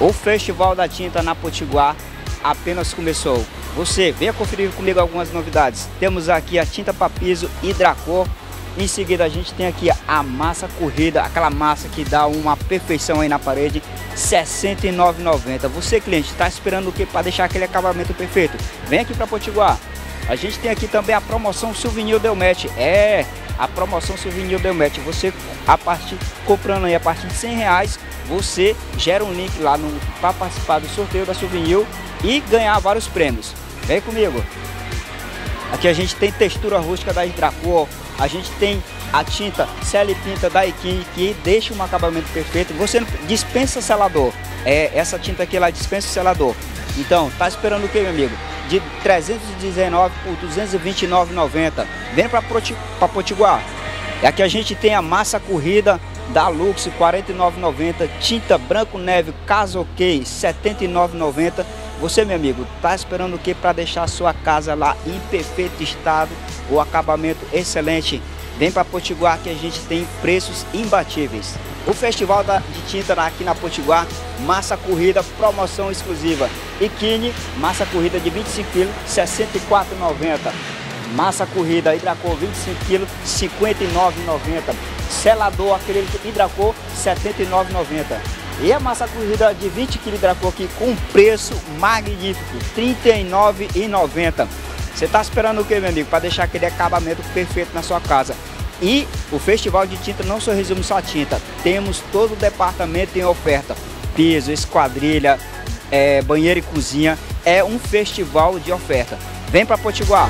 O Festival da Tinta na Potiguar apenas começou. Você venha conferir comigo algumas novidades. Temos aqui a tinta para piso Hidracor. Em seguida a gente tem aqui a massa corrida, aquela massa que dá uma perfeição aí na parede, R$ 69,90. Você cliente está esperando o que para deixar aquele acabamento perfeito? Vem aqui para Potiguar. A gente tem aqui também a promoção Souvenir Delmet. É, a promoção Souvenir Delmet. Você a partir comprando aí a partir de 100 reais você gera um link lá para participar do sorteio da Souvenir e ganhar vários prêmios. Vem comigo! Aqui a gente tem textura rústica da Hidracor, a gente tem a tinta Cele Pinta da Iquim que deixa um acabamento perfeito. Você dispensa selador. É, essa tinta aqui ela dispensa selador. Então, tá esperando o que, meu amigo? De 319 por 229,90. Vem para Potiguar. É aqui a gente tem a massa corrida da Lux 49,90, tinta branco neve OK 79,90. Você, meu amigo, tá esperando o que para deixar a sua casa lá em perfeito estado, o acabamento excelente? Vem para Potiguar que a gente tem preços imbatíveis. O Festival de Tinta aqui na Potiguar, massa corrida, promoção exclusiva. Iquine, massa corrida de 25 kg, 64,90. Massa corrida Hidracor 25 kg, 59,90. Selador acrílico Hidracor 79,90. E a massa corrida de 20 kg Hidracor aqui com preço magnífico, 39,90. Você está esperando o que, meu amigo, para deixar aquele acabamento perfeito na sua casa? E o Festival de Tinta não só resume só tinta, temos todo o departamento em oferta. Piso, esquadrilha, é, banheiro e cozinha. É um festival de oferta. Vem para Potiguar!